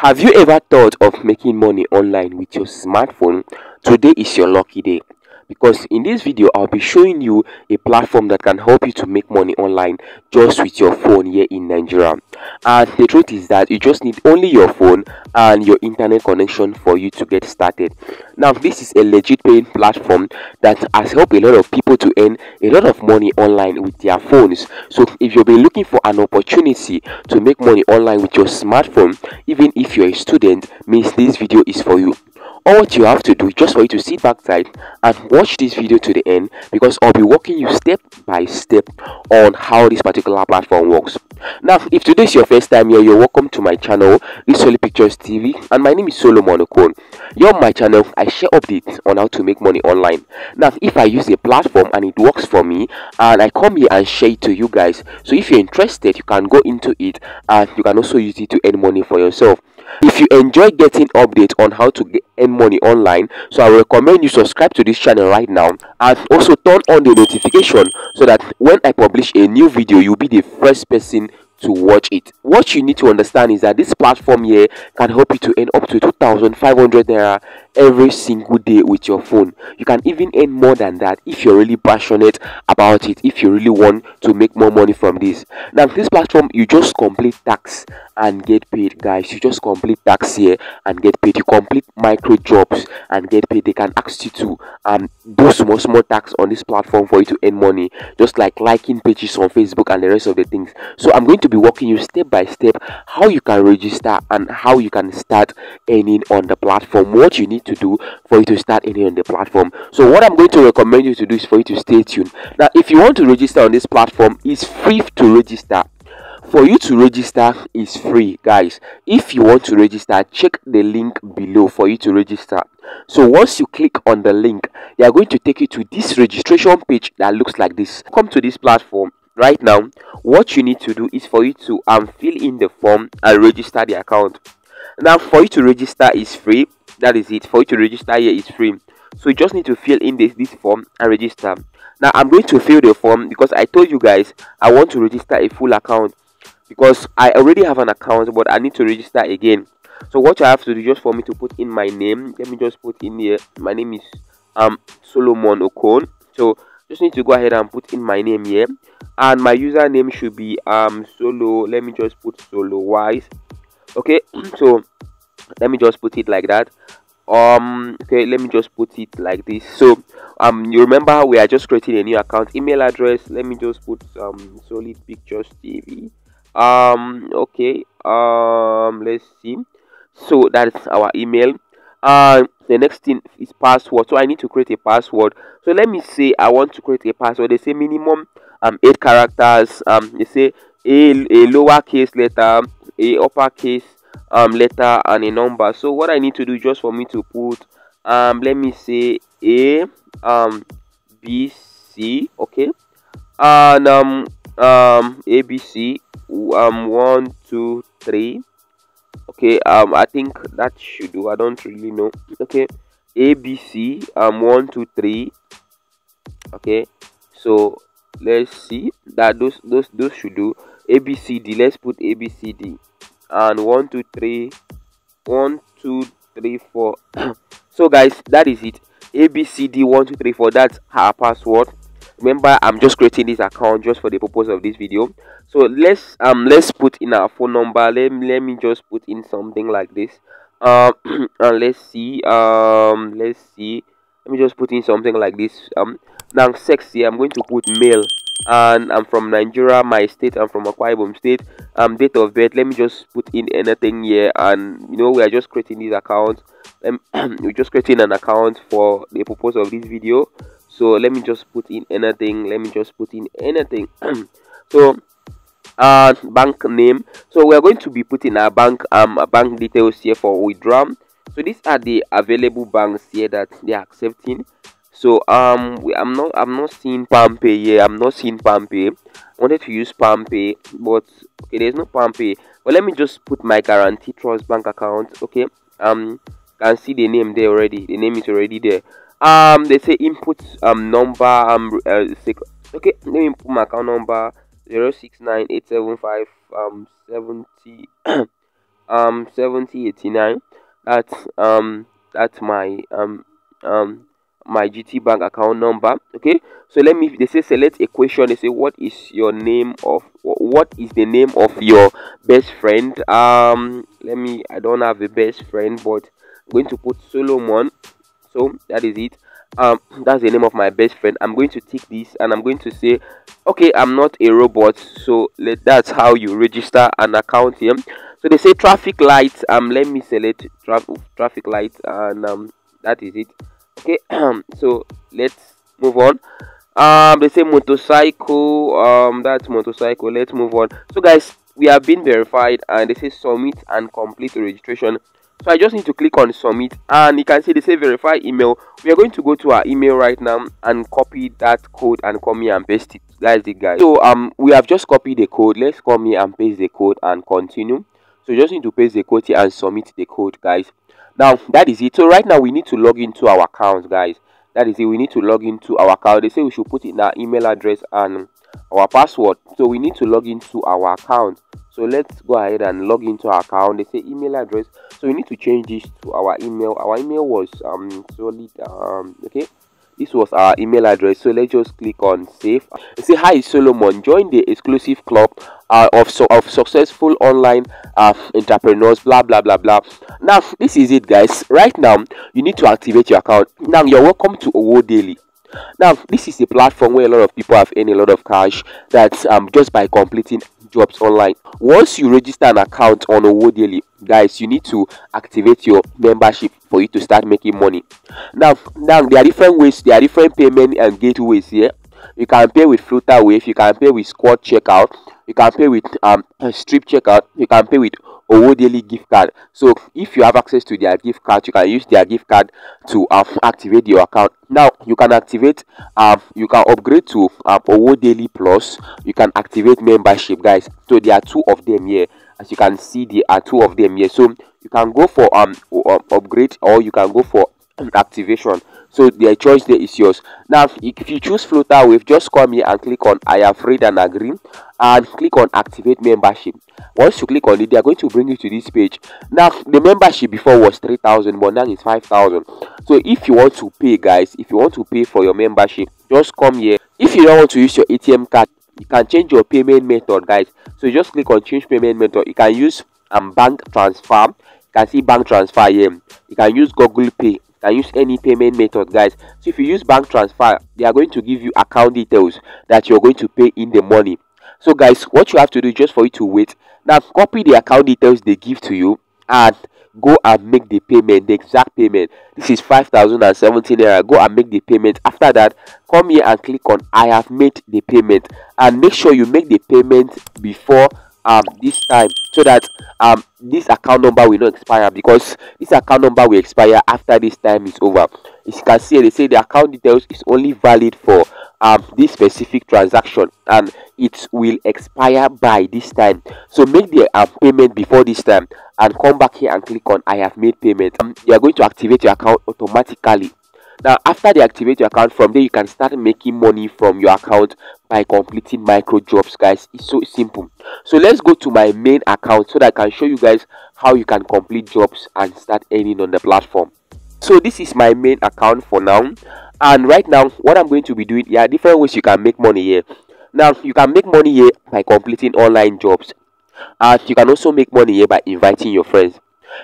Have you ever thought of making money online with your smartphone? Today is your lucky day because in this video I'll be showing you a platform that can help you to make money online just with your phone here in Nigeria. And the truth is that you just need only your phone and your internet connection for you to get started. Now this is a legit paying platform that has helped a lot of people to earn a lot of money online with their phones. So if you've been looking for an opportunity to make money online with your smartphone, even if you're a student, means this video is for you all you have to do is just for you to sit back tight and watch this video to the end because I'll be walking you step by step on how this particular platform works. Now, if today is your first time here, you're welcome to my channel, this Solid Pictures TV, and my name is Solomon Okon. Here on my channel, I share updates on how to make money online. Now, if I use a platform and it works for me, and I come here and share it to you guys, so if you're interested, you can go into it and you can also use it to earn money for yourself if you enjoy getting updates on how to get, earn money online so i recommend you subscribe to this channel right now. And also turn on the notification so that when i publish a new video you'll be the first person to watch it. What you need to understand is that this platform here can help you to earn up to 2500 naira every single day with your phone. You can even earn more than that if you're really passionate about it if you really want to make more money from this. Now this platform you just complete tax and get paid guys. You just complete tax here and get paid. You complete micro jobs and get paid. They can ask you to um do small small tax on this platform for you to earn money just like liking pages on facebook and the rest of the things. So i'm going to be walking you step by step how you can register and how you can start earning on the platform. What you need to do for you to start earning on the platform. So what i'm going to recommend you to do is for you to stay tuned. Now if you want to register on this platform it's free to register. For you to register is free guys. If you want to register check the link below for you to register. So once you click on the link they are going to take you to this registration page that looks like this. Come to this platform right now. What you need to do is for you to um fill in the form and register the account. Now for you to register is free that is it for you to register here is free. So you just need to fill in this this form and register. Now i'm going to fill the form because i told you guys i want to register a full account because i already have an account but i need to register again. So what i have to do just for me to put in my name let me just put in here my name is um solomon okon. So just need to go ahead and put in my name here and my username should be um solo let me just put solo wise. Okay so let me just put it like that. Um okay let me just put it like this. So um you remember we are just creating a new account email address let me just put um solid pictures tv um okay um let's see. So that's our email. Uh the next thing is password. So i need to create a password. So let me say i want to create a password. They say minimum um eight characters. Um they say a a lowercase letter a uppercase um letter and a number. So what i need to do just for me to put um let me say a um b c okay? And um um abc um one two three. Okay um i think that should do. I don't really know. Okay abc um one two three. Okay so let's see. That those those those should do. Abcd let's put abcd and one two three one two three four. So guys that is it. Abcd one two three four. That's her password. Remember i'm just creating this account just for the purpose of this video. So let's um let's put in our phone number. Let me let me just put in something like this. Um and let's see um let's see. Let me just put in something like this. Um now sexy i'm going to put male and i'm from nigeria my state i'm from akwa ibom state. Um date of birth let me just put in anything here. And you know we are just creating this account. Um, we're just creating an account for the purpose of this video. So let me just put in anything let me just put in anything. So uh bank name. So we are going to be putting our bank um bank details here for withdrawal. So these are the available banks here that they are accepting so um i'm not i'm not seeing palmpay here. I'm not seeing palmpay i wanted to use palmpay but okay there's no palmpay but let me just put my Guaranty Trust Bank account okay? Um can see the name there already. The name is already there. Um they say input um number um uh, okay let me put my account number 069875 um 70 um 7089 that's um that's my um um my gt bank account number okay? So let me they say select a question they say what is your name of what is the name of your best friend? Um let me i don't have a best friend but i'm going to put solomon. So that is it. Um that's the name of my best friend. I'm going to take this and i'm going to say okay i'm not a robot. So let that's how you register an account here. So they say traffic lights um let me select tra- traffic lights and um that is it okay so let's move on. Um they say motorcycle um that's motorcycle let's move on. So guys we have been verified and they say submit and complete registration. So i just need to click on submit and you can see they say verify email. We are going to go to our email right now and copy that code and come here and paste it. That's the guys so um we have just copied the code. Let's come here and paste the code and continue. So you just need to paste the code here and submit the code guys now that is it. So right now we need to log into our account guys. That is it. We need to log into our account. They say we should put in our email address and our password. So we need to log into our account. So let's go ahead and log into our account. They say email address. So we need to change this to our email. Our email was um solid um okay this was our email address so let's just click on save. Say hi solomon. Join the exclusive club uh, of so of successful online uh, entrepreneurs blah blah blah blah. Now this is it guys. Right now you need to activate your account. Now you're welcome to owo daily. Now this is a platform where a lot of people have earned a lot of cash that's um just by completing jobs online. Once you register an account on Owo Daily guys you need to activate your membership for you to start making money. Now now there are different ways there are different payment and gateways here. You can pay with Flutterwave you can pay with squad checkout you can pay with um strip checkout you can pay with Owo Daily gift card. So if you have access to their gift card you can use their gift card to um, activate your account. Now you can activate um you can upgrade to um Owo Daily Plus. You can activate membership guys. So there are two of them here. As you can see there are two of them here. So you can go for um upgrade or you can go for activation so the choice there is yours. Now if you choose Flutterwave just come here and click on i have read and agree and click on activate membership. Once you click on it they are going to bring you to this page. Now the membership before was 3000 but now it's 5000 so if you want to pay guys if you want to pay for your membership just come here. If you don't want to use your atm card you can change your payment method guys. So just click on change payment method. You can use um bank transfer. You can see bank transfer here. You can use google pay can use any payment method guys. So if you use bank transfer they are going to give you account details that you're going to pay in the money. So guys what you have to do just for you to wait. Now copy the account details they give to you and go and make the payment the exact payment. This is 5017 naira. Go and make the payment. After that come here and click on i have made the payment. And make sure you make the payment before um this time so that um this account number will not expire because this account number will expire after this time is over. As you can see they say the account details is only valid for um this specific transaction and it will expire by this time. So make the um, payment before this time and come back here and click on i have made payment. Um, you are going to activate your account automatically now after they activate your account from there you can start making money from your account by completing micro jobs guys. It's so simple. So let's go to my main account so that i can show you guys how you can complete jobs and start earning on the platform. So this is my main account for now. And right now what i'm going to be doing yeah different ways you can make money here. Now you can make money here by completing online jobs and you can also make money here by inviting your friends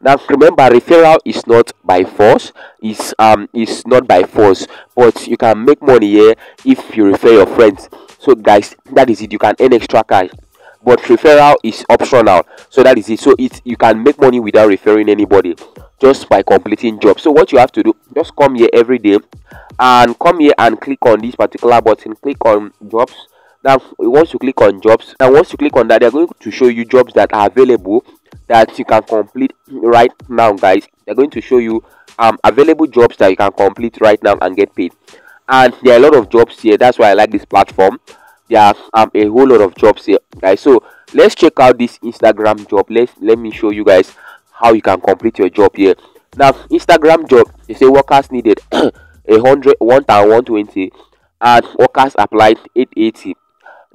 now remember referral is not by force. It's um it's not by force but you can make money here if you refer your friends. So guys that is it. You can earn extra cash but referral is optional. So that is it. So it you can make money without referring anybody just by completing jobs so what you have to do just come here every day and come here and click on this particular button. Click on jobs. Now once you click on jobs and once you click on that they're going to show you jobs that are available that you can complete right now guys. They're going to show you um available jobs that you can complete right now and get paid. And there are a lot of jobs here. That's why i like this platform. There are um, a whole lot of jobs here guys. So let's check out this instagram job. Let's let me show you guys how you can complete your job here. Now instagram job they say workers needed a hundred one thousand one twenty and workers applied 880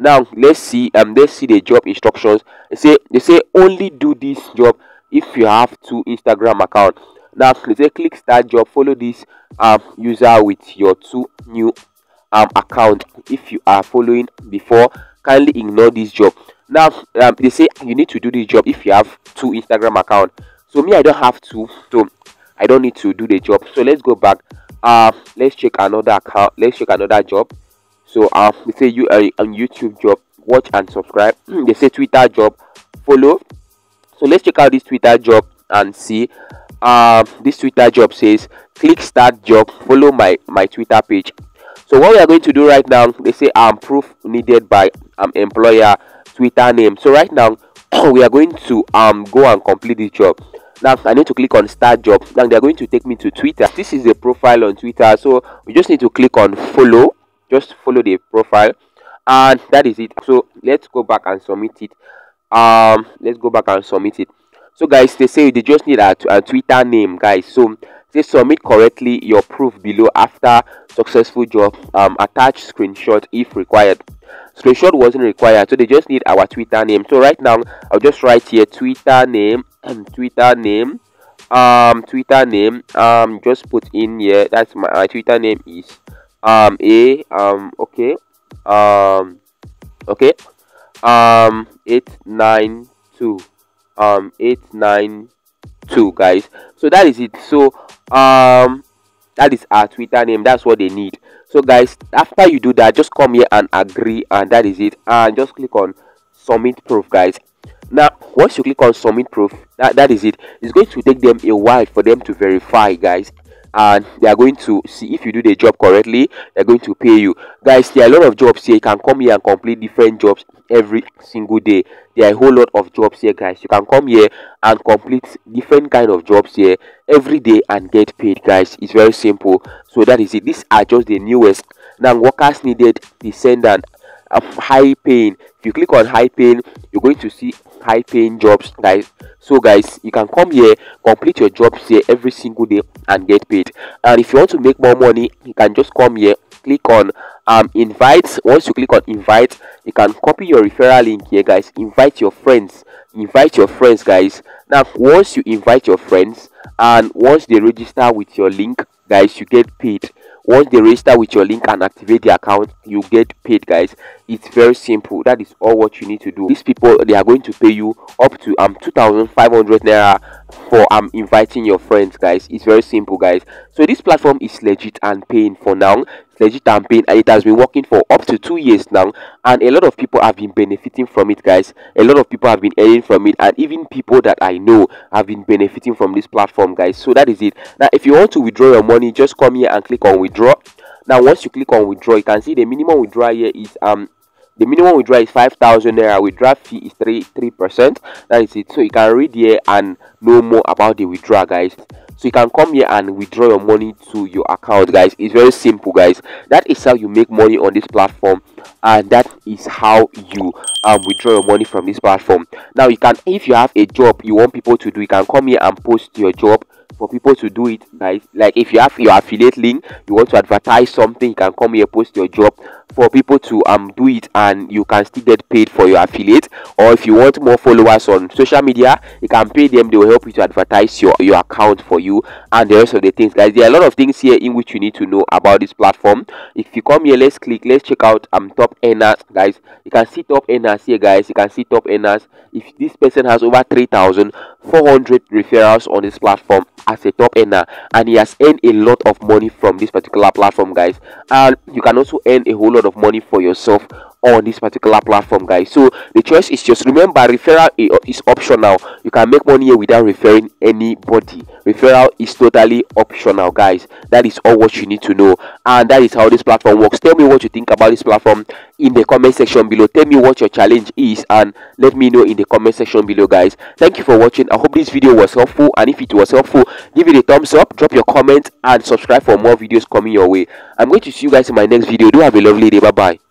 now let's see um let's see the job instructions. They say they say only do this job if you have two instagram account. Now they say click start job follow this um user with your two new um account if you are following before. Kindly ignore this job. Now um, they say you need to do this job if you have two instagram account. So me i don't have to so i don't need to do the job. So let's go back. Uh let's check another account let's check another job so um they say you uh, on youtube job watch and subscribe. They say twitter job follow. So let's check out this twitter job and see. Um this twitter job says click start job follow my my twitter page. So what we are going to do right now they say um proof needed by um employer twitter name. So right now we are going to um go and complete this job. Now i need to click on start job. Now they're going to take me to twitter. This is the profile on twitter. So we just need to click on follow just follow the profile and that is it. So let's go back and submit it. Um let's go back and submit it. So guys they say they just need a, a twitter name guys. So they submit correctly your proof below after successful job. Um attach screenshot if required. Screenshot wasn't required so they just need our twitter name. So right now i'll just write here twitter name twitter name um twitter name um just put in here. That's my, my twitter name is um a um okay. Um okay. Um 892 um 892 guys. So that is it. So um that is our twitter name. That's what they need. So guys after you do that just come here and agree and that is it. And just click on submit proof guys. Now once you click on submit proof that, that is it. It's going to take them a while for them to verify guys and they are going to see if you do the job correctly they're going to pay you. Guys there are a lot of jobs here. You can come here and complete different jobs every single day. There are a whole lot of jobs here guys. You can come here and complete different kind of jobs here every day and get paid guys. It's very simple. So that is it. These are just the newest. Now workers needed the high paying. If you click on high paying you're going to see high paying jobs guys. So guys you can come here complete your jobs here every single day and get paid. And if you want to make more money you can just come here click on um invite. Once you click on invite you can copy your referral link here guys. Invite your friends. Invite your friends guys. Now once you invite your friends and once they register with your link guys you get paid once they register with your link and activate the account you get paid guys. It's very simple. That is all what you need to do. These people they are going to pay you up to um 2500 naira for I'm um inviting your friends guys. It's very simple guys. So this platform is legit and paying for now. Legit and paying, and it has been working for up to two years now. And a lot of people have been benefiting from it guys. A lot of people have been earning from it. And even people that i know have been benefiting from this platform guys. So that is it. Now if you want to withdraw your money just come here and click on withdraw. Now once you click on withdraw you can see the minimum withdrawal here is um the minimum withdrawal is 5000 naira withdrawal fee is 3 3 percent. That is it. So you can read here and know more about the withdrawal guys. So you can come here and withdraw your money to your account guys. It's very simple guys. That is how you make money on this platform and that is how you um withdraw your money from this platform. Now you can if you have a job you want people to do you can come here and post your job for people to do it guys like if you have your affiliate link you want to advertise something you can come here post your job for people to um do it and you can still get paid for your affiliate. Or if you want more followers on social media you can pay them. They will help you to advertise your your account for you and the rest of the things. Guys there are a lot of things here in which you need to know about this platform. If you come here let's click let's check out um top earners. Guys you can see top earners here guys. You can see top earners. If this person has over 3400 referrals on this platform as a top earner and he has earned a lot of money from this particular platform guys. And you can also earn a whole lot of money for yourself on this particular platform guys. So the choice is just remember referral uh, is optional. You can make money without referring anybody. Referral is totally optional guys. That is all what you need to know. And that is how this platform works. Tell me what you think about this platform in the comment section below. Tell me what your challenge is and let me know in the comment section below guys. Thank you for watching. I hope this video was helpful. And if it was helpful give it a thumbs up drop your comment and subscribe for more videos coming your way. I'm going to see you guys in my next video. Do have a lovely day. Bye bye